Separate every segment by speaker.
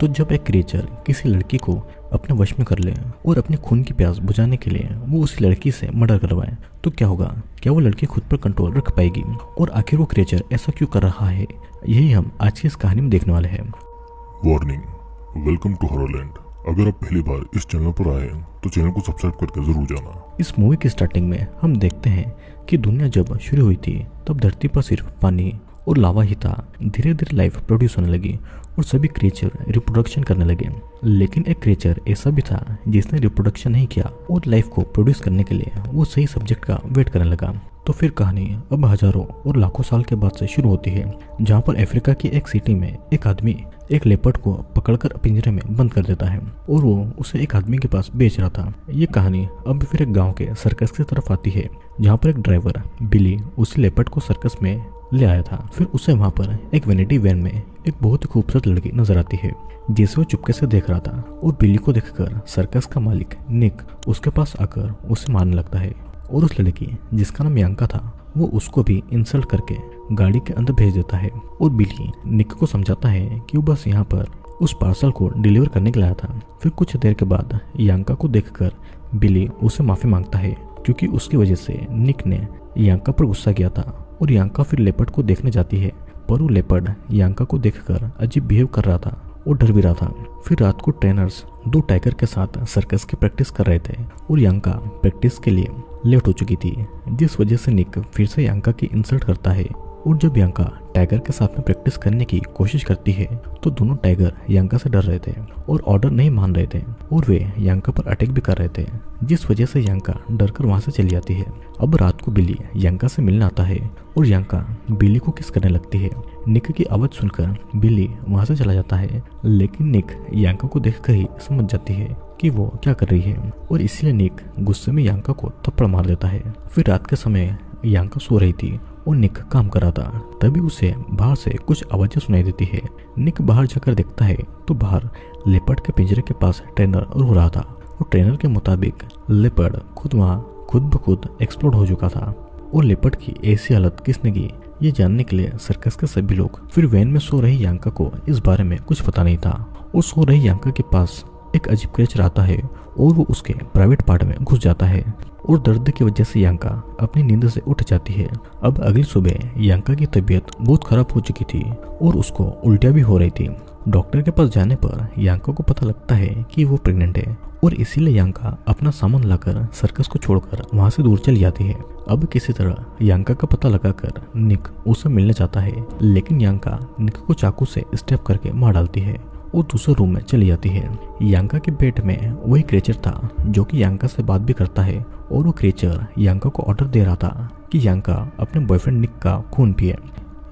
Speaker 1: तो जब एक क्रिएचर किसी लड़की को अपने वश में कर ले और अपने खून की प्यास बुझाने के लिए वो उस लड़की से मर्डर करवाए तो क्या होगा? क्या वो लड़की खुद पर कंट्रोल रख पाएगी? और आखिर वो क्रिएचर ऐसा क्यों कर रहा है? यही हम आज की इस कहानी में देखने वाले हैं।
Speaker 2: वार्निंग वेलकम टू हॉरलैंड अगर आप पहली बार इस चैनल पर आए तो चैनल को सब्सक्राइब करके ज़रूर जाना।
Speaker 1: इस मूवी की स्टार्टिंग में हम देखते हैं कि दुनिया जब शुरू हुई थी तब धरती पर सिर्फ़ पानी और लावा ही था। धीरे धीरे लाइफ प्रोड्यूस होने लगी और सभी क्रिएचर रिप्रोडक्शन करने लगे। लेकिन एक क्रिएचर ऐसा भी था जिसने रिप्रोडक्शन नहीं किया और लाइफ को प्रोड्यूस करने के लिए वो सही सब्जेक्ट का वेट करने लगा। तो फिर कहानी अब हज़ारों और लाखों साल के बाद से शुरू होती है, जहाँ पर अफ्रीका की एक सिटी में एक आदमी एक लेपर्ड को पकड़कर पिंजरे में बंद कर देता है और वो उसे एक आदमी के पास बेच रहा था। ये कहानी अब फिर एक गाँव के सर्कस की तरफ़ आती है, जहाँ पर एक ड्राइवर बिली उस लेपर्ड को सर्कस में ले आया था। फिर उसे वहाँ पर एक वेनिटी वैन में एक बहुत ही खूबसूरत लड़की नज़र आती है, जिसे वो चुपके से देख रहा था और बिल्ली को देखकर सर्कस का मालिक निक उसके पास आकर उसे मारने लगता है। और उस लड़की, जिसका नाम यांका था, वो उसको भी इंसल्ट करके गाड़ी के अंदर भेज देता है और बिल्ली निक को समझाता है कि वो बस यहाँ पर उस पार्सल को डिलीवर करने के लिए आया था। फिर कुछ देर के बाद यांका को देखकर बिली उसे माफ़ी माँगता है, क्योंकि उसकी वजह से निक ने यांका पर गुस्सा किया था। और यांका फिर लेपर्ड को देखने जाती है। पर वो लेपर्ड यांका को देखकर अजीब बिहेव कर रहा था और डर भी रहा था। फिर रात को ट्रेनर्स दो टाइगर के साथ सर्कस की प्रैक्टिस कर रहे थे और यांका प्रैक्टिस के लिए लेट हो चुकी थी, जिस वजह से निक फिर से यांका की इंसल्ट करता है। और जब यांका टाइगर के साथ में प्रैक्टिस करने की कोशिश करती है तो दोनों टाइगर यांका से डर रहे थे और ऑर्डर नहीं मान रहे थे और वे यांका पर अटैक भी कर रहे थे। जिस वजह से यंका डर कर वहाँ से चली जाती है। अब रात को बिल्ली यांका से मिलने आता है और यंका बिल्ली को किस करने लगती है? निक की आवाज़ सुनकर बिल्ली वहाँ से चला जाता है, लेकिन निक यंका को देखकर ही समझ जाती है कि वो क्या कर रही है और इसलिए निक गुस्से में यंका को थप्पड़ मार देता है। फिर रात के समय यांका सो रही थी और निक काम कर रहा था, तभी उसे बाहर से कुछ आवाज़ें सुनाई देती है। निक बाहर जाकर देखता है तो बाहर लेपट के पिंजरे के पास ट्रेनर रो रहा था। और ट्रेनर के मुताबिक लेपर्ड खुद वहाँ खुद ब खुद एक्सप्लोड हो चुका था। और लेपर्ड की ऐसी हालत किसने की, ये जानने के लिए सर्कस के सभी लोग फिर वैन में सो रही यांका को इस बारे में कुछ पता नहीं था। और सो रही यांका के पास एक अजीब क्रेचर आता है और वो उसके प्राइवेट पार्ट में घुस जाता है और दर्द की वजह से यांका अपनी नींद से उठ जाती है। अब अगली सुबह यांका की तबीयत बहुत खराब हो चुकी थी और उसको उल्टिया भी हो रही थी। डॉक्टर के पास जाने पर यांका को पता लगता है कि वो प्रेग्नेंट है और इसीलिए यांका अपना सामान लाकर सर्कस को छोड़कर वहाँ से दूर चली जाती है। अब किसी तरह यांका का पता लगाकर निक उसे मिलने जाता है, लेकिन यांका निक को चाकू से स्टेप करके मार डालती है और दूसरे रूम में चली जाती है। यांका के पेट में वही क्रेचर था जो कि यांका से बात भी करता है और वो क्रेचर यांका को ऑर्डर दे रहा था कि यांका अपने बॉयफ्रेंड निक का खून पिए।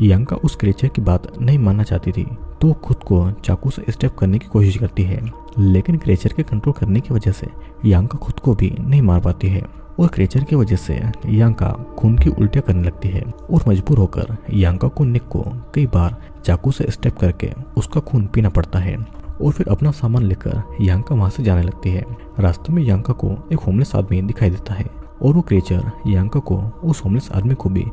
Speaker 1: यांका उस क्रेचर की बात नहीं मानना चाहती थी तो खुद को चाकू से स्टेप करने की कोशिश करती है। लेकिन क्रेचर के कंट्रोल करने की वजह से यांका खुद को भी नहीं मार पाती है। और क्रेचर की वजह से यांका खून की उल्टियाँ करने लगती है और मजबूर होकर यांका को निक को कई बार चाकू से स्टेप करके उसका खून पीना पड़ता है। और फिर अपना सामान लेकर यांका वहाँ से जाने लगती है। रास्ते में यांका को एक होमलेस आदमी दिखाई देता है और वो क्रेचर यांका को उस होमलेस आदमी को भी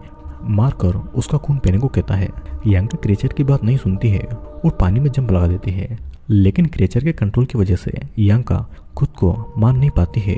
Speaker 1: मारकर उसका खून पीने को कहता है। यांका क्रेचर की बात नहीं सुनती है और पानी में जंप लगा देती है। लेकिन क्रेचर के कंट्रोल की वजह से यांका खुद को मार नहीं पाती है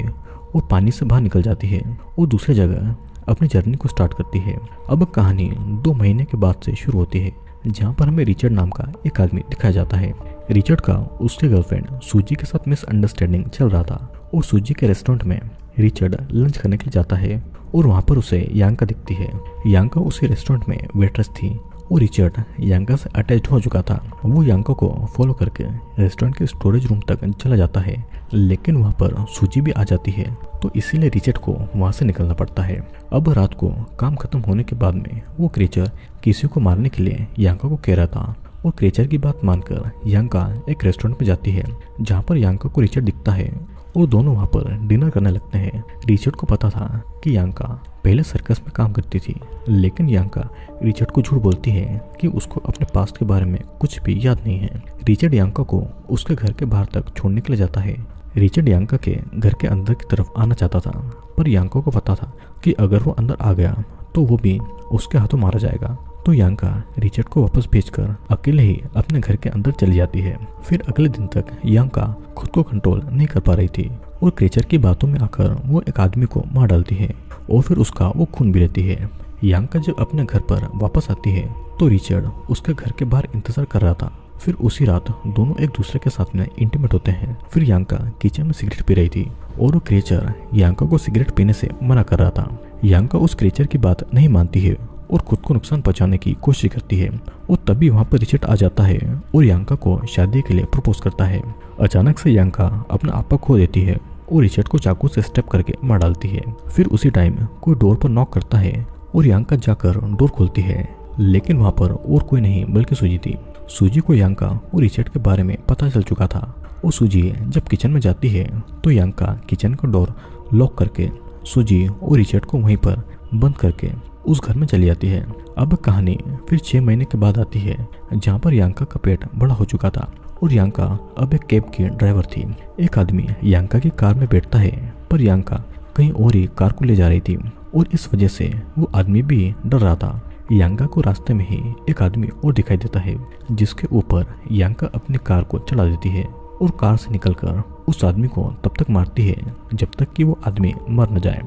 Speaker 1: और पानी से बाहर निकल जाती है और दूसरी जगह अपनी जर्नी को स्टार्ट करती है। अब कहानी दो महीने के बाद से शुरू होती है, जहाँ पर हमें रिचर्ड नाम का एक आदमी दिखाया जाता है। रिचर्ड का उसके गर्लफ्रेंड सूजी के साथ मिसअंडरस्टैंडिंग चल रहा था और सूजी के रेस्टोरेंट में रिचर्ड लंच करने के लिए जाता है और वहाँ पर उसे यांका दिखती है। यांका उसी रेस्टोरेंट में वेट्रेस थी और रिचर्ड यांका से अटैच हो चुका था। वो यांका को फॉलो करके रेस्टोरेंट के स्टोरेज रूम तक चला जाता है, लेकिन वहाँ पर सूजी भी आ जाती है तो इसीलिए रिचर्ड को वहाँ से निकलना पड़ता है। अब रात को काम खत्म होने के बाद में वो क्रेचर किसी को मारने के लिए यांका को कह रहा था, और क्रेचर की बात मानकर यांका एक रेस्टोरेंट में जाती है, जहाँ पर यांका को रिचर्ड दिखता है। और दोनों वहाँ पर डिनर करने लगते हैं। रिचर्ड को पता था कि यांका पहले सर्कस में काम करती थी, लेकिन यांका रिचर्ड को झूठ बोलती है कि उसको अपने पास्ट के बारे में कुछ भी याद नहीं है। रिचर्ड यांका को उसके घर के बाहर तक छोड़ने के लिए जाता है। रिचर्ड यांका के घर के अंदर की तरफ़ आना चाहता था, पर यांका को पता था कि अगर वो अंदर आ गया तो वो भी उसके हाथों मारा जाएगा। तो यांका रिचर्ड को वापस भेजकर अकेले ही अपने घर के अंदर चली जाती है। फिर अगले दिन तक यांका खुद को कंट्रोल नहीं कर पा रही थी और क्रेचर की बातों में आकर वो एक आदमी को मार डालती है और फिर उसका वो खून भी लेती है। यांका जब अपने घर पर वापस आती है तो रिचर्ड उसके घर के बाहर इंतज़ार कर रहा था। फिर उसी रात दोनों एक दूसरे के साथ में इंटीमेट होते हैं। फिर यांका किचन में सिगरेट पी रही थी और वो क्रेचर यांका को सिगरेट पीने से मना कर रहा था। यांका उस क्रेचर की बात नहीं मानती है और खुद को नुकसान पहुँचाने की कोशिश करती है और तभी वहाँ पर रिचर्ड आ जाता है और यांका को शादी के लिए प्रपोज करता है। अचानक से यांका अपना आपा खो देती है और रिचर्ड को चाकू से स्टेप करके मार डालती है। फिर उसी टाइम कोई डोर पर नॉक करता है और यांका जाकर डोर खोलती है, लेकिन वहाँ पर और कोई नहीं, बल्कि सूजी थी सूजी को यांका और रिचर्ड के बारे में पता चल चुका था। और सूजी जब किचन में जाती है तो यांका किचन का डोर लॉक करके सूजी और रिचर्ड को वहीं पर बंद करके उस घर में चली जाती है। अब कहानी फिर छह महीने के बाद आती है, जहाँ पर यांका का पेट बड़ा हो चुका था और यांका अब एक कैब की ड्राइवर थी। एक आदमी यांका की कार में बैठता है, पर यांका कहीं और ही कार को ले जा रही थी और इस वजह से वो आदमी भी डर रहा था। यांका को रास्ते में ही एक आदमी और दिखाई देता है, जिसके ऊपर यांका अपनी कार को चला देती है और कार से निकलकर उस आदमी को तब तक मारती है, जब तक कि वो आदमी मर न जाए।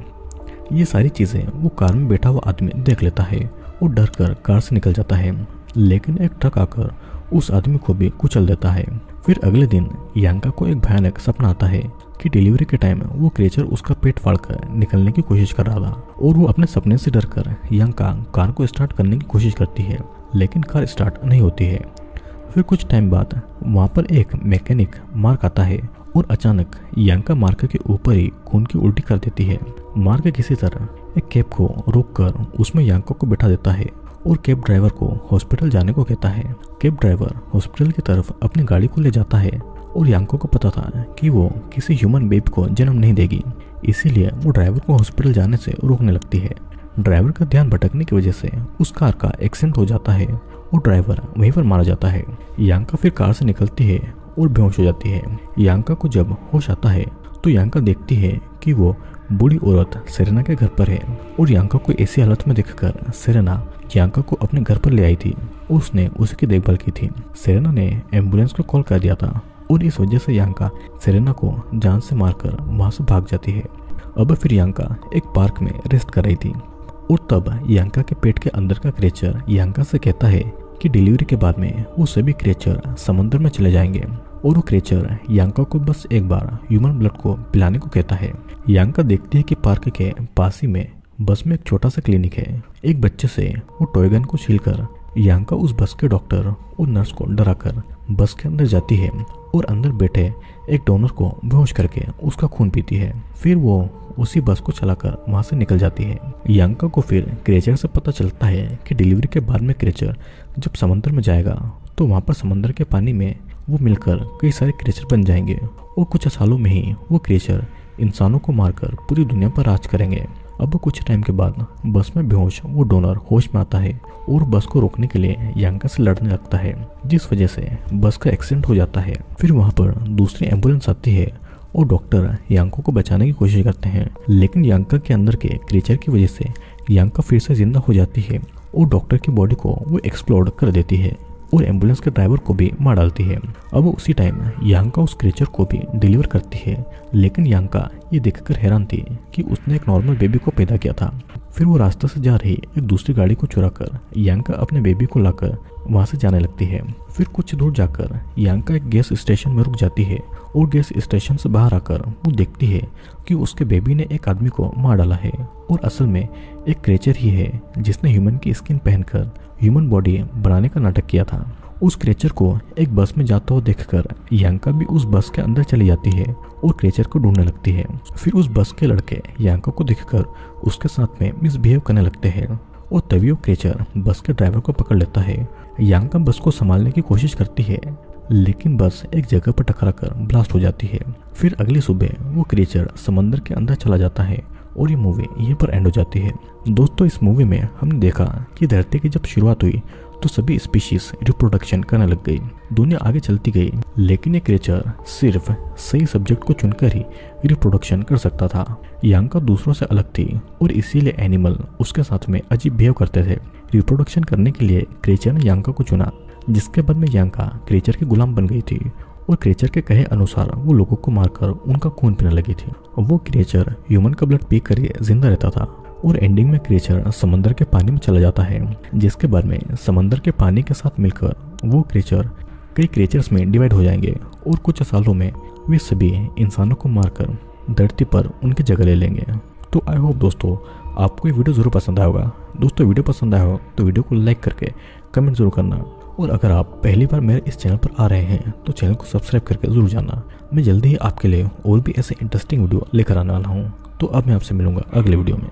Speaker 1: ये सारी चीज़ें वो कार में बैठा हुआ आदमी देख लेता है और डर कर कार से निकल जाता है। लेकिन एक ट्रक आकर उस आदमी को भी कुचल देता है। फिर अगले दिन यांका को एक भयानक सपना आता है कि डिलीवरी के टाइम वो क्रेचर उसका पेट फाड़कर निकलने की कोशिश कर रहा था और वो अपने सपने से डरकर यांका कार को स्टार्ट करने की कोशिश करती है, लेकिन कार स्टार्ट नहीं होती है। फिर कुछ टाइम बाद वहाँ पर एक मैकेनिक मार्क आता है और अचानक यांका मार्क के ऊपर ही खून की उल्टी कर देती है। मार्क किसी तरह एक कैब को रोककर उसमें यांका को बिठा देता है और कैब ड्राइवर को हॉस्पिटल जाने को कहता है। कैब ड्राइवर हॉस्पिटल की तरफ़ अपनी गाड़ी को ले जाता है और यांको को पता था कि वो किसी ह्यूमन बेबी को जन्म नहीं देगी। इसीलिए वो ड्राइवर को हॉस्पिटल जाने से रोकने लगती है। ड्राइवर का ध्यान भटकने की वजह से उस कार का एक्सीडेंट हो जाता है और ड्राइवर वहीं पर मारा जाता है। यांका फिर कार से निकलती है और बेहोश हो जाती है। यांका को जब होश आता है तो यांका देखती है कि वो बूढ़ी औरत सेरेना के घर पर है और यांका को ऐसी हालत में देखकर सेरेना यांका को अपने घर पर ले आई थी। उसने उसी की देखभाल की थी। सेरेना ने एंबुलेंस को कॉल कर दिया था। और इस वजह से यांका सेरेना को जान से मारकर वहाँ से भाग जाती है। अब फिर यांका एक पार्क में रेस्ट कर रही थी और तब यांका के पेट के अंदर का क्रेचर यांका से कहता है कि डिलीवरी के बाद में वो सभी क्रेचर समंदर में चले जाएँगे और वो क्रेचर यांका को बस एक बार ह्यूमन ब्लड को पिलाने को कहता है। यांका देखती है कि पार्क के पास ही में बस में एक छोटा सा क्लिनिक है। एक बच्चे से वो टॉयगन को छीलकर यांका उस बस के डॉक्टर और नर्स को डराकर बस के अंदर जाती है और अंदर बैठे एक डोनर को बेहोश करके उसका खून पीती है। फिर वो उसी बस को चलाकर वहाँ से निकल जाती है। यांका को फिर क्रेचर से पता चलता है कि डिलीवरी के बाद में क्रेचर जब समंदर में जाएगा तो वहाँ पर समंदर के पानी में वो मिलकर कई सारे क्रेचर बन जाएँगे और कुछ सालों में ही वो क्रेचर इंसानों को मारकर पूरी दुनिया पर राज करेंगे। अब कुछ टाइम के बाद बस में बेहोश वो डोनर होश में आता है और बस को रोकने के लिए यांका से लड़ने लगता है, जिस वजह से बस का एक्सीडेंट हो जाता है। फिर वहाँ पर दूसरी एंबुलेंस आती है और डॉक्टर यांको को बचाने की कोशिश करते हैं, लेकिन यांका के अंदर के क्रीचर की वजह से यांका फिर से ज़िंदा हो जाती है और डॉक्टर की बॉडी को वो एक्सप्लोर कर देती है। और एंबुलेंस के ड्राइवर को भी मार डालती है। अब उसी टाइम यांका उस क्रेचर को भी डिलीवर करती है। लेकिन यांका ये देखकर हैरान थी कि उसने एक नॉर्मल बेबी को पैदा किया था। फिर वो रास्ते से जा रही एक दूसरी गाड़ी को चुरा कर यांका अपने बेबी को लाकर वहाँ से जाने लगती है। फिर कुछ दूर जाकर यांका एक गैस स्टेशन में रुक जाती है। और गैस स्टेशन से बाहर आकर वो देखती है कि उसके बेबी ने एक आदमी को मार डाला है और असल में एक क्रेचर ही है जिसने ह्यूमन की स्किन पहनकर ह्यूमन बॉडी बनाने का नाटक किया था। उस क्रेचर को एक बस में जाता हुआ देखकर यांका भी उस बस के अंदर चली जाती है और क्रेचर को ढूँढने लगती है। फिर उस बस के लड़के यांका को देखकर उसके साथ में मिसबिहेव करने लगते हैं और तभी वो क्रेचर बस के ड्राइवर को पकड़ लेता है। यांका बस को संभालने की कोशिश करती है लेकिन बस एक जगह पर टकरा कर ब्लास्ट हो जाती है। फिर अगली सुबह वो क्रिएचर समंदर के अंदर चला जाता है और ये मूवी यहीं पर एंड हो जाती है। दोस्तों, इस मूवी में हमने देखा कि धरती की जब शुरुआत हुई तो सभी स्पीशीज रिप्रोडक्शन करने लग गई। दुनिया आगे चलती गई, लेकिन ये क्रिएचर सिर्फ़ सही सब्जेक्ट को चुनकर ही रिप्रोडक्शन कर सकता था। यांका दूसरों से अलग थी और इसीलिए एनिमल उसके साथ में अजीब बिहेव करते थे। रिप्रोडक्शन करने के लिए क्रिएचर ने यांका को चुना जिसके बाद में यांका क्रेचर की गुलाम बन गई थी और क्रेचर के कहे अनुसार वो लोगों को मारकर उनका खून पीने लगी थी। वो क्रेचर ह्यूमन का ब्लड पी कर ज़िंदा रहता था और एंडिंग में क्रेचर समंदर के पानी में चला जाता है, जिसके बाद में समंदर के पानी के साथ मिलकर वो क्रेचर कई क्रिएचर्स में डिवाइड हो जाएँगे और कुछ सालों में वे सभी इंसानों को मारकर धरती पर उनकी जगह ले लेंगे। तो आई होप दोस्तों, आपको ये वीडियो ज़रूर पसंद आया होगा। दोस्तों वीडियो पसंद आया हो तो वीडियो को लाइक करके कमेंट ज़रूर करना। और अगर आप पहली बार मेरे इस चैनल पर आ रहे हैं तो चैनल को सब्सक्राइब करके ज़रूर जाना। मैं जल्दी ही आपके लिए और भी ऐसे इंटरेस्टिंग वीडियो लेकर आने वाला हूँ। तो अब मैं आपसे मिलूँगा अगले वीडियो में।